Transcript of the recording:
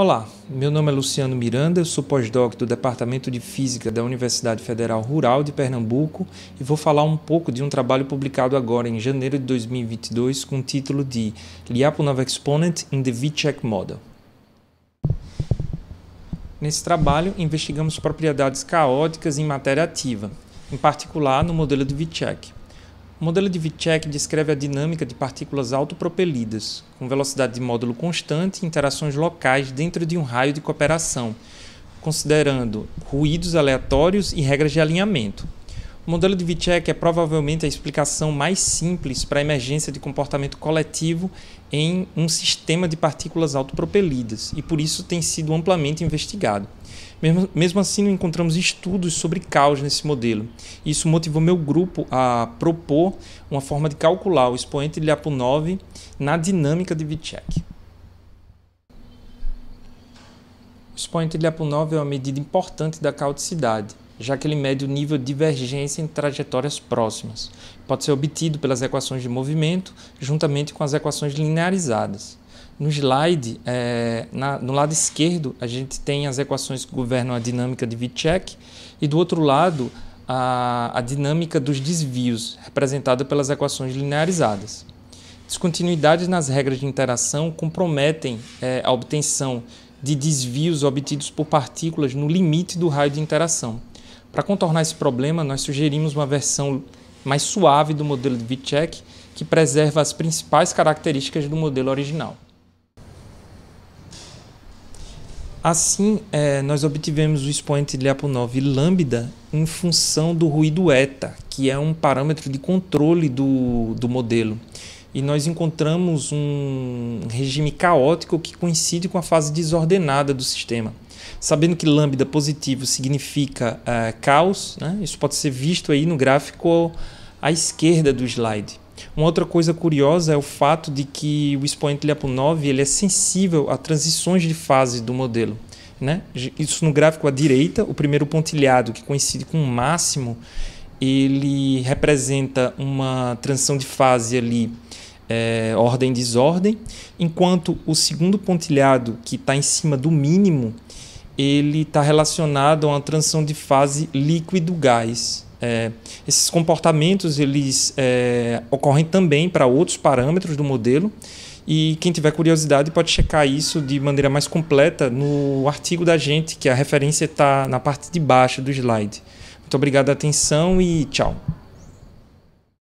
Olá, meu nome é Luciano Miranda, eu sou pós-doc do Departamento de Física da Universidade Federal Rural de Pernambuco e vou falar um pouco de um trabalho publicado agora em janeiro de 2022 com o título de Lyapunov Exponent in the V-Check Model. Nesse trabalho, investigamos propriedades caóticas em matéria ativa, em particular no modelo de V-Check. O modelo de Vitchek descreve a dinâmica de partículas autopropelidas, com velocidade de módulo constante e interações locais dentro de um raio de cooperação, considerando ruídos aleatórios e regras de alinhamento. O modelo de Vitchek é provavelmente a explicação mais simples para a emergência de comportamento coletivo em um sistema de partículas autopropelidas e por isso tem sido amplamente investigado. Mesmo, mesmo assim, não encontramos estudos sobre caos nesse modelo. Isso motivou meu grupo a propor uma forma de calcular o expoente de Lyapunov na dinâmica de Vitchek. O expoente de Lyapunov é uma medida importante da caoticidade, já que ele mede o nível de divergência em trajetórias próximas. Pode ser obtido pelas equações de movimento, juntamente com as equações linearizadas. No slide, é, na, no lado esquerdo, a gente tem as equações que governam a dinâmica de Vitchek e do outro lado, a, a dinâmica dos desvios, representada pelas equações linearizadas. Descontinuidades nas regras de interação comprometem é, a obtenção de desvios obtidos por partículas no limite do raio de interação. Para contornar esse problema, nós sugerimos uma versão mais suave do modelo de Vitchek, que preserva as principais características do modelo original. Assim, é, nós obtivemos o expoente de Lyapunov lambda em função do ruído eta, que é um parâmetro de controle do, do modelo. E nós encontramos um regime caótico que coincide com a fase desordenada do sistema. Sabendo que lambda positivo significa uh, caos, né? isso pode ser visto aí no gráfico à esquerda do slide. Uma outra coisa curiosa é o fato de que o expoente Lyapunov ele é sensível a transições de fase do modelo. Né? Isso no gráfico à direita, o primeiro pontilhado, que coincide com o máximo, ele representa uma transição de fase ali, é, ordem-desordem, enquanto o segundo pontilhado, que está em cima do mínimo, ele está relacionado a uma transição de fase líquido-gás. É, esses comportamentos eles é, ocorrem também para outros parâmetros do modelo e quem tiver curiosidade pode checar isso de maneira mais completa no artigo da gente, que a referência está na parte de baixo do slide. Muito obrigado pela atenção e tchau.